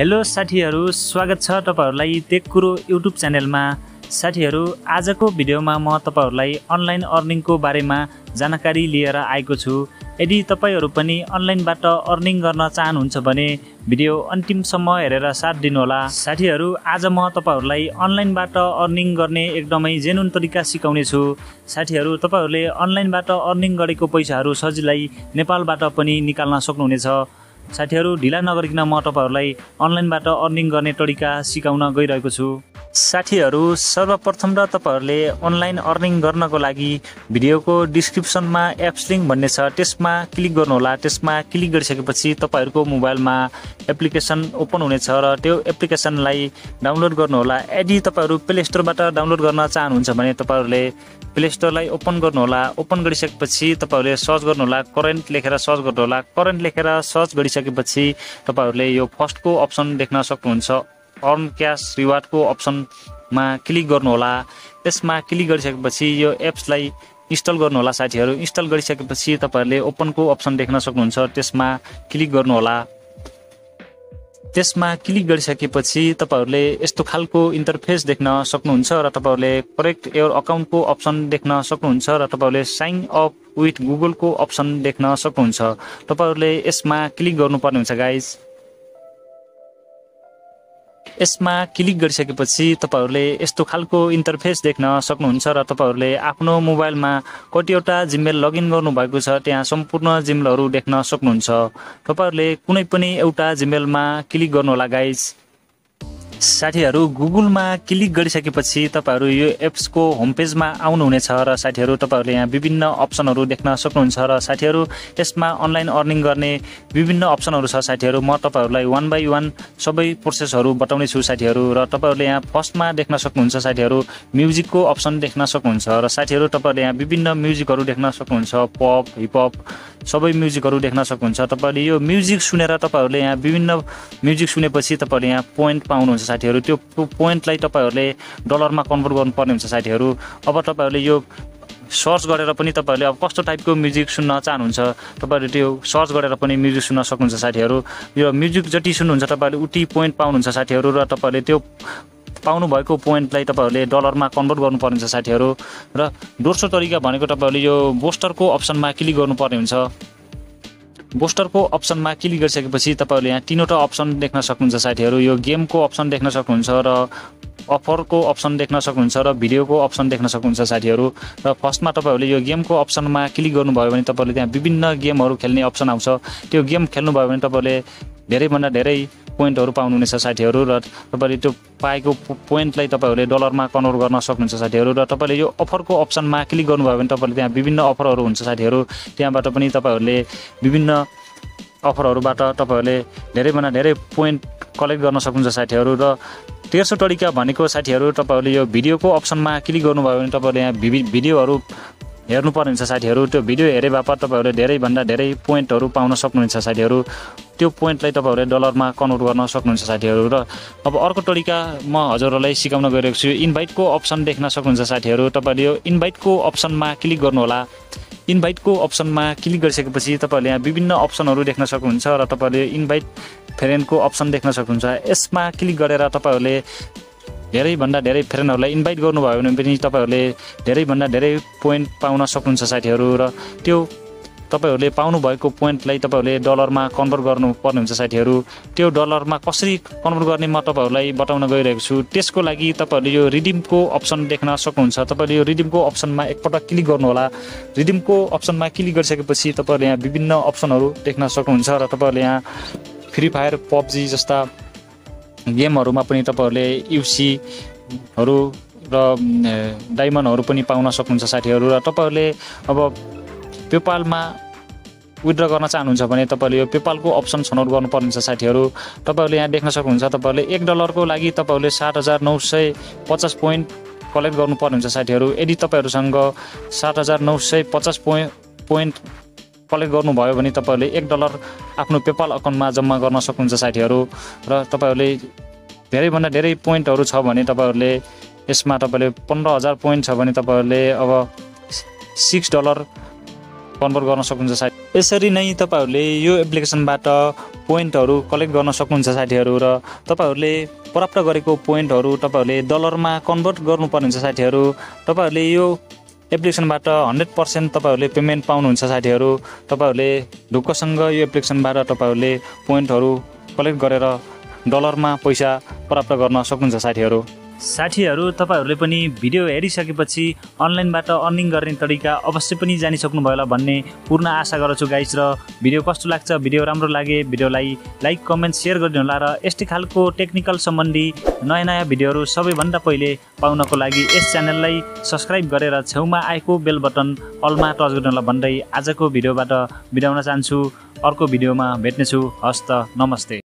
Hello साथीहरू स्वागत छ तपाईँहरूलाई टेक कुरो युट्युब च्यानलमा। साथीहरू आजको भिडियोमा म तपाईँहरूलाई अनलाइन अर्निङको बारेमा जानकारी लिएर आएको छु। यदि तपाईँहरू पनि अनलाइनबाट अर्निङ गर्न चाहनुहुन्छ भने भिडियो अन्तिमसम्म हेरेर साथ दिनुहोला। साथीहरू आज म तपाईँहरूलाई अनलाइनबाट अर्निङ गर्ने एकदमै जेनुन तरिका सिकाउने छु साथीहरू तपाईँहरूले अनलाइनबाट अर्निङ गरेको पैसाहरू सजिलै नेपालबाट पनि निकाल्न सक्नुहुनेछ। साथीहरू ढिला नगरिकन म तपाईँहरूलाई अनलाइनबाट अर्निङ गर्ने तरिका सिकाउन गइरहेको छु। साथीहरू सर्वप्रथम त तपाईँहरूले अनलाइन अर्निङ गर्नको लागि भिडियोको डिस्क्रिप्सनमा एप्स लिङ्क भन्ने छ त्यसमा क्लिक गर्नुहोला। त्यसमा क्लिक गरिसकेपछि तपाईँहरूको मोबाइलमा एप्लिकेसन ओपन हुनेछ र त्यो एप्लिकेसनलाई डाउनलोड गर्नुहोला। यदि तपाईँहरू प्ले स्टोरबाट डाउनलोड गर्न चाहनुहुन्छ भने तपाईँहरूले प्ले स्टोरलाई ओपन गर्नुहोला। ओपन गरिसकेपछि तपाईँहरूले सर्च गर्नुहोला करेन्ट लेखेर सर्च गर्नुहोला। करेन्ट लेखेर सर्च गरिसकेपछि तपाईँहरूले यो फर्स्टको अप्सन देख्न सक्नुहुन्छ। अर्न क्यास रिवार्डको अप्सनमा क्लिक गर्नुहोला। त्यसमा क्लिक गरिसकेपछि यो एप्सलाई इन्स्टल गर्नुहोला साथीहरू। इन्स्टल गरिसकेपछि तपाईँहरूले ओपनको अप्सन देख्न सक्नुहुन्छ। त्यसमा क्लिक गर्नुहोला। त्यसमा क्लिक गरिसकेपछि तपाईँहरूले यस्तो खालको इन्टरफेस देख्न सक्नुहुन्छ र तपाईँहरूले करेक्ट एयर अकाउन्टको अप्सन देख्न सक्नुहुन्छ र तपाईँहरूले साइन अप विथ गुगलको अप्सन देख्न सक्नुहुन्छ। तपाईँहरूले यसमा क्लिक गर्नुपर्ने हुन्छ गाइज यसमा क्लिक गरिसकेपछि तपाईँहरूले यस्तो खालको इन्टरफेस देख्न सक्नुहुन्छ र तपाईँहरूले आफ्नो मोबाइलमा कतिवटा जिमेल लगइन गर्नुभएको छ त्यहाँ सम्पूर्ण जिमेलहरू देख्न सक्नुहुन्छ। तपाईँहरूले कुनै पनि एउटा जिमेलमा क्लिक गर्नुहोला गाइज साथीहरू गुगलमा क्लिक गरिसकेपछि तपाईँहरू यो एप्सको होम पेजमा आउनुहुनेछ र साथीहरू तपाईँहरूले यहाँ विभिन्न अप्सनहरू देख्न सक्नुहुन्छ र साथीहरू यसमा अनलाइन अर्निङ गर्ने विभिन्न अप्सनहरू छ साथीहरू म तपाईँहरूलाई वान बाई वान सबै प्रोसेसहरू बताउने छु साथीहरू र तपाईँहरूले यहाँ फर्स्टमा देख्न सक्नुहुन्छ साथीहरू म्युजिकको अप्सन देख्न सक्नुहुन्छ र साथीहरू तपाईँहरूले यहाँ विभिन्न म्युजिकहरू देख्न सक्नुहुन्छ पप हिपहप सबै म्युजिकहरू देख्न सक्नुहुन्छ। तपाईँहरूले यो म्युजिक सुनेर तपाईँहरूले यहाँ विभिन्न म्युजिक सुनेपछि तपाईँहरूले यहाँ पोइन्ट पाउनुहुन्छ साथीहरू त्यो पोइन्टलाई तपाईँहरूले डलरमा कन्भर्ट गर्नुपर्ने हुन्छ साथीहरू। अब तपाईँहरूले यो सर्च गरेर पनि तपाईँहरूले अब कस्तो टाइपको म्युजिक सुन्न चाहनुहुन्छ तपाईँहरूले त्यो सर्च गरेर पनि म्युजिक सुन्न सक्नुहुन्छ साथीहरू। यो म्युजिक जति सुन्नुहुन्छ तपाईँहरूले उति पोइन्ट पाउनुहुन्छ साथीहरू र तपाईँहरूले त्यो पाउनुभएको पोइन्टलाई तपाईँहरूले डलरमा कन्भर्ट गर्नुपर्ने हुन्छ साथीहरू। र दोस्रो तरिका भनेको तपाईँहरूले यो बोस्टरको अप्सनमा क्लिक गर्नुपर्ने हुन्छ। बोस्टरको अप्सनमा क्लिक गरिसकेपछि तपाईँहरूले यहाँ तिनवटा अप्सन देख्न सक्नुहुन्छ साथीहरू। यो गेमको अप्सन देख्न सक्नुहुन्छ र अफरको अप्सन देख्न सक्नुहुन्छ र भिडियोको अप्सन देख्न सक्नुहुन्छ साथीहरू। र फर्स्टमा तपाईँहरूले यो गेमको अप्सनमा क्लिक गर्नुभयो भने तपाईँहरूले त्यहाँ विभिन्न गेमहरू खेल्ने अप्सन आउँछ। त्यो गेम खेल्नुभयो भने तपाईँले धेरैभन्दा धेरै पोइन्टहरू पाउनुहुनेछ साथीहरू र तपाईँले त्यो पाएको पोइन्टलाई तपाईँहरूले डलरमा कन्भर्ट गर्न सक्नुहुन्छ साथीहरू र तपाईँले यो अफरको अप्सनमा क्लिक गर्नुभयो भने तपाईँले त्यहाँ विभिन्न अफरहरू हुन्छ साथीहरू। त्यहाँबाट पनि तपाईँहरूले विभिन्न अफरहरूबाट तपाईँहरूले धेरैभन्दा धेरै पोइन्ट कलेक्ट गर्न सक्नुहुन्छ साथीहरू र तेर्सो तरिका भनेको साथीहरू तपाईँहरूले यो भिडियोको अप्सनमा क्लिक गर्नुभयो भने तपाईँहरूले यहाँ भिडियोहरू हेर्नुपर्ने हुन्छ साथीहरू त्यो भिडियो हेरे बापत तपाईँहरूले धेरैभन्दा धेरै पोइन्टहरू पाउन सक्नुहुन्छ साथीहरू। त्यो पोइन्टलाई तपाईँहरूले डलरमा कन्भर्ट गर्न सक्नुहुन्छ साथीहरू र अब अर्को तरिका म हजुरहरूलाई सिकाउन गइरहेको छु। इन्भाइटको अप्सन देख्न सक्नुहुन्छ साथीहरू। तपाईँले यो इन्भाइटको अप्सनमा क्लिक गर्नुहोला। इन्भाइटको अप्सनमा क्लिक गरिसकेपछि तपाईँहरूले यहाँ विभिन्न अप्सनहरू देख्न सक्नुहुन्छ र तपाईँहरूले इन्भाइट फ्रेन्डको अप्सन देख्न सक्नुहुन्छ। यसमा क्लिक गरेर तपाईँहरूले धेरैभन्दा धेरै फ्रेन्डहरूलाई इन्भाइट गर्नुभयो भने पनि तपाईँहरूले धेरैभन्दा धेरै पोइन्ट पाउन सक्नुहुन्छ साथीहरू र त्यो तपाईँहरूले पाउनुभएको पोइन्टलाई तपाईँहरूले डलरमा कन्भर्ट गर्नुपर्ने हुन्छ साथीहरू। त्यो डलरमा कसरी कन्भर्ट गर्ने म तपाईँहरूलाई बताउन गइरहेको छु। त्यसको लागि तपाईँहरूले यो रिडिमको अप्सन देख्न सक्नुहुन्छ। तपाईँले यो रिडिमको अप्सनमा एकपल्ट क्लिक गर्नुहोला। रिडिमको अप्सनमा क्लिक गरिसकेपछि तपाईँहरूले यहाँ विभिन्न अप्सनहरू देख्न सक्नुहुन्छ र तपाईँहरूले यहाँ फ्री फायर पब्जी जस्ता गेमहरूमा पनि तपाईँहरूले युसीहरू र डायमन्डहरू पनि पाउन सक्नुहुन्छ साथीहरू र तपाईँहरूले अब पेपालमा विड्र गर्न चाहनुहुन्छ भने तपाईँले यो पेपालको अप्सन छनौट गर्नुपर्ने हुन्छ साथीहरू। तपाईँहरूले यहाँ देख्न सक्नुहुन्छ तपाईँहरूले एक डलरको लागि तपाईँहरूले सात हजार नौ सय पचास पोइन्ट कलेक्ट गर्नुपर्ने हुन्छ साथीहरू। यदि तपाईँहरूसँग सात हजार नौ सय पचास पोइन्ट पोइन्ट कलेक्ट गर्नुभयो भने तपाईँहरूले एक डलर आफ्नो पेपाल अकाउन्टमा जम्मा गर्न सक्नुहुन्छ साथीहरू। र तपाईँहरूले धेरैभन्दा धेरै पोइन्टहरू छ भने तपाईँहरूले यसमा तपाईँले पन्ध्र हजार पोइन्ट छ भने तपाईँहरूले अब सिक्स डलर कन्भर्ट गर्न सक्नुहुन्छ साथी। यसरी नै तपाईँहरूले यो एप्लिकेसनबाट पोइन्टहरू कलेक्ट गर्न सक्नुहुन्छ साथीहरू र तपाईँहरूले प्राप्त गरेको पोइन्टहरू तपाईँहरूले डलरमा कन्भर्ट गर्नुपर्ने हुन्छ साथीहरू। तपाईँहरूले यो एप्लिकेसनबाट हन्ड्रेड पर्सेन्ट तपाईँहरूले पेमेन्ट पाउनुहुन्छ साथीहरू तपाईँहरूले ढुक्कसँग यो एप्लिकेसनबाट तपाईँहरूले पोइन्टहरू कलेक्ट गरेर डलरमा पैसा प्राप्त गर्न सक्नुहुन्छ साथीहरू। साथीहरू तपाईँहरूले पनि भिडियो हेरिसकेपछि अनलाइनबाट अर्निङ गर्ने तरिका अवश्य पनि जानिसक्नुभयो होला भन्ने पूर्ण आशा गर्छु गाइस र भिडियो कस्तो लाग्छ भिडियो राम्रो लागे भिडियोलाई लाइक कमेन्ट सेयर गरिदिनु होला र यस्तै खालको टेक्निकल सम्बन्धी नयाँ नयाँ भिडियोहरू सबैभन्दा पहिले पाउनको लागि यस च्यानललाई सब्सक्राइब गरेर छेउमा आएको बेल बटन अलमा टच गर्नु होला भन्दै आजको भिडियोबाट बिदाउन चाहन्छु। अर्को भिडियोमा भेट्नेछु। हस्त नमस्ते।